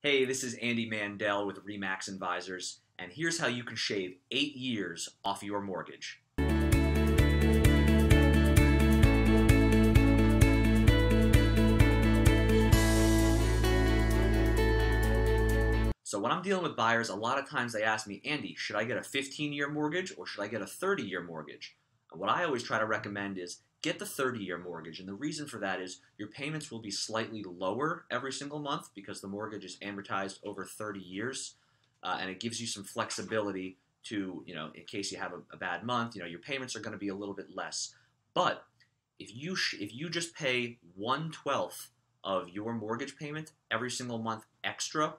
Hey, this is Andy Mandel with Remax Advisors, and here's how you can shave eight years off your mortgage. So when I'm dealing with buyers, a lot of times they ask me, Andy, should I get a 15 year mortgage or should I get a 30 year mortgage? And what I always try to recommend is get the 30 year mortgage. And the reason for that is your payments will be slightly lower every single month because the mortgage is amortized over 30 years. Uh, and it gives you some flexibility to, you know, in case you have a, a bad month, you know, your payments are going to be a little bit less. But if you if you just pay one twelfth of your mortgage payment every single month extra,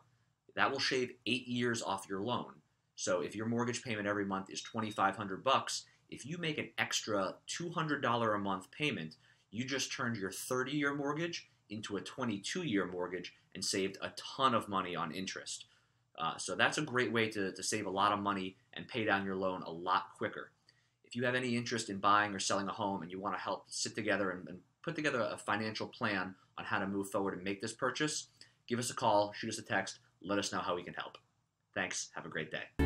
that will shave eight years off your loan. So if your mortgage payment every month is twenty five hundred bucks, if you make an extra two hundred dollar a month payment, you just turned your thirty year mortgage into a twenty two year mortgage and saved a ton of money on interest. Uh, so that's a great way to, to save a lot of money and pay down your loan a lot quicker. If you have any interest in buying or selling a home and you want to help sit together and, and put together a financial plan on how to move forward and make this purchase, give us a call, shoot us a text let us know how we can help. Thanks. Have a great day.